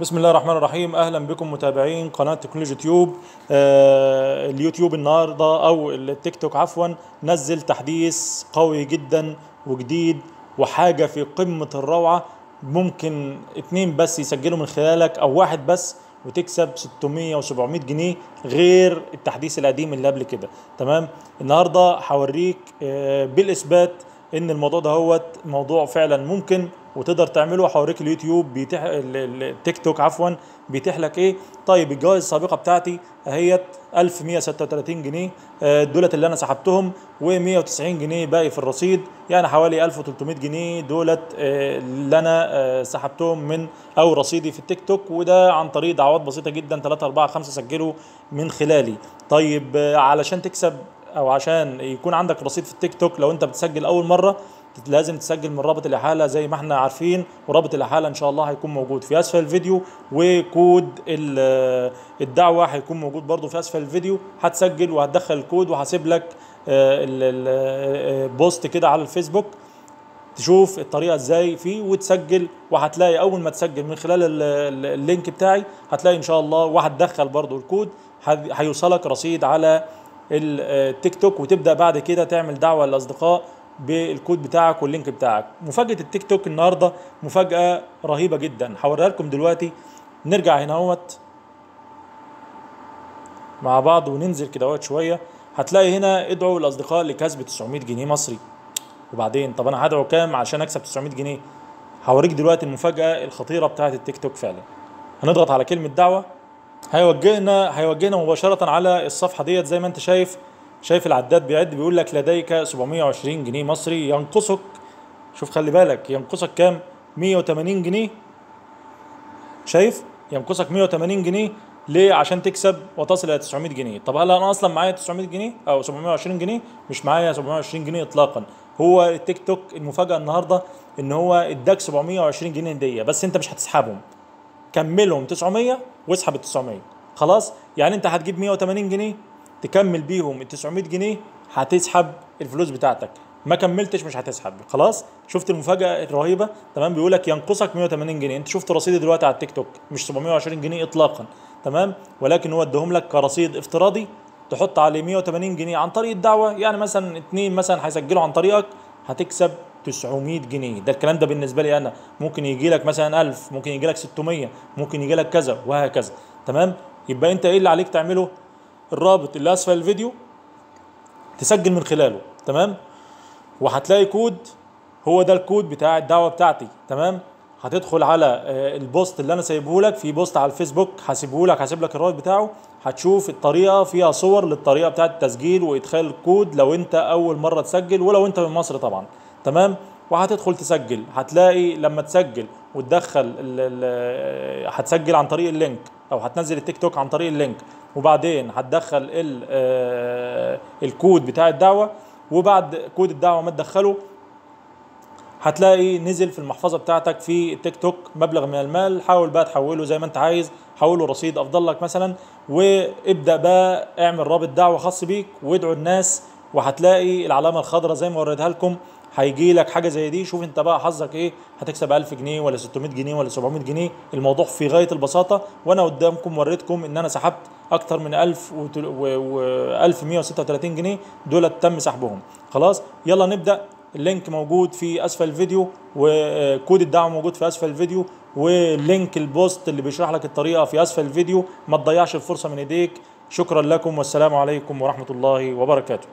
بسم الله الرحمن الرحيم. أهلا بكم متابعين قناة Technology Tube آه اليوتيوب النهارده أو التيك توك عفوا نزل تحديث قوي جدا وجديد وحاجة في قمة الروعة. ممكن اتنين بس يسجلوا من خلالك أو واحد بس وتكسب 600 و700 جنيه غير التحديث القديم اللي قبل كده. تمام؟ النهارده هوريك آه بالإثبات إن الموضوع ده هو موضوع فعلا ممكن وتقدر تعمله هوريك اليوتيوب بيتيح ال- ال- التيك توك عفوا بيتيح لك إيه؟ طيب الجوائز السابقة بتاعتي اهيت 1136 جنيه آه، دولت اللي أنا سحبتهم و190 جنيه باقي في الرصيد يعني حوالي 1300 جنيه دولت آه، اللي أنا آه، سحبتهم من أو رصيدي في التيك توك وده عن طريق دعوات بسيطة جدا 3 4 5 سجلوا من خلالي. طيب علشان تكسب أو عشان يكون عندك رصيد في التيك توك لو أنت بتسجل أول مرة لازم تسجل من رابط الإحالة زي ما إحنا عارفين ورابط الإحالة إن شاء الله هيكون موجود. في أسفل الفيديو وكود ال- الدعوة هيكون موجود برضو في أسفل الفيديو. هتسجل وهتدخل الكود وهسيب لك آه، ال- ال- آه، كده على الفيسبوك. تشوف الطريقة إزاي فيه وتسجل وهتلاقي أول ما تسجل من خلال ال- ال- ال link بتاعي هتلاقي إن شاء الله وهتدخل برضو الكود. هي- هيوصلك رصيد على ال- آه، التيك توك وتبدأ بعد كده تعمل دعوة للأصدقاء بالكود بتاعك وال link بتاعك. مفاجأة التيك توك النهارده مفاجأة رهيبة جدا. هوريها لكم دلوقتي. نرجع هنا أهوت. مع بعض وننزل كده أهوت شوية. هتلاقي هنا ادعوا الأصدقاء لكسب 900 جنيه مصري. وبعدين طب أنا هدعو كام عشان أكسب 900 جنيه؟ هوريك دلوقتي المفاجأة الخطيرة بتاعة التيك توك فعلا. هنضغط على كلمة دعوة. هيوجهنا هيوجهنا مباشرة على الصفحة ديت. زي ما أنت شايف شايف العداد بيعد بيقول لك لديك 720 جنيه مصري ينقصك. شوف خلي بالك ينقصك كام؟ 180 جنيه. شايف؟ ينقصك 180 جنيه. ليه؟ عشان تكسب وتصل إلى 900 جنيه. طب هل أنا أصلا معايا 900 جنيه أو 720 جنيه؟ مش معايا 720 جنيه اطلاقا. هو التيك توك المفاجأة النهارده إن هو إداك 720 جنيه هدية بس أنت مش هتسحبهم. كملهم 900 واسحب ال 900 خلاص؟ يعني أنت هتجيب 180 جنيه؟ تكمل بيهم ال 900 جنيه هتسحب الفلوس بتاعتك. ما كملتش مش هتسحب. خلاص؟ شفت المفاجأة الرهيبة؟ تمام؟ بيقول لك ينقصك 180 جنيه. انت شفت رصيدي دلوقتي على التيك توك. مش 720 جنيه اطلاقا. تمام؟ ولكن هو اداهم لك كرصيد افتراضي تحط عليه 180 جنيه عن طريق الدعوة. يعني مثلا اتنين مثلا هيسجلوا عن طريقك هتكسب 900 جنيه. ده الكلام ده بالنسبة لي أنا. ممكن يجي لك مثلا 1000 ممكن يجي لك 600 ممكن يجي لك كذا وهكذا. تمام؟ يبقى انت إيه اللي عليك تعمله؟ الرابط اللي أسفل الفيديو تسجل من خلاله تمام؟ وهتلاقي كود هو ده الكود بتاع الدعوة بتاعتي تمام؟ هتدخل على آه، ال post اللي أنا سايبه لك في post على الفيسبوك هسيبه لك هسيب لك الرابط بتاعه هتشوف الطريقة فيها صور للطريقة بتاعة التسجيل وإدخال الكود لو أنت أول مرة تسجل ولو أنت من مصر طبعا تمام؟ وهتدخل تسجل هتلاقي لما تسجل وتدخل ال- هتسجل عن طريق ال link. أو هتنزل التيك توك عن طريق ال link وبعدين هتدخل آه، الكود بتاع الدعوة وبعد كود الدعوة ما تدخله هتلاقي نزل في المحفظة بتاعتك في التيك توك مبلغ من المال حاول بقى تحوله زي ما انت عايز حوله رصيد أفضل لك مثلا وابدأ بقى اعمل رابط دعوة خاص بيك وادعو الناس وهتلاقي العلامة الخضراء زي ما وريتها لكم هيجي لك حاجة زي دي. شوف انت بقى حظك إيه. هتكسب 1000 جنيه ولا 600 جنيه ولا 700 جنيه. الموضوع في غاية البساطة. وأنا قدامكم وريتكم إن أنا سحبت أكتر من 1000 و 1136 جنيه. دول تم سحبهم. خلاص؟ يلا نبدأ. ال link موجود في أسفل الفيديو وكود الدعوه موجود في أسفل الفيديو و link ال post اللي بيشرح لك الطريقة في أسفل الفيديو. ما تضيعش الفرصة من إيديك. شكرا لكم والسلام عليكم ورحمة الله وبركاته.